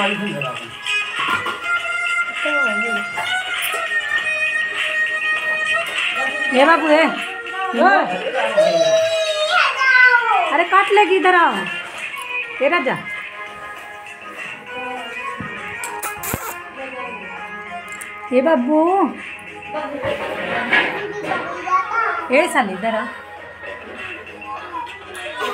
नहीं धरा ये बाबू है. अरे काट लेगी इधर आओ. तेरा जा. ये बाबू. ए साल इधर आ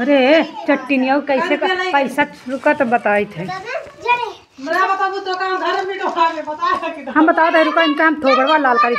अरे चट्टी नहीं कैसे का पैसा रुका तो बताए थे। तो काम घर में तो बता हम बता दे रुका इनका हम थोबड़वा लाल करी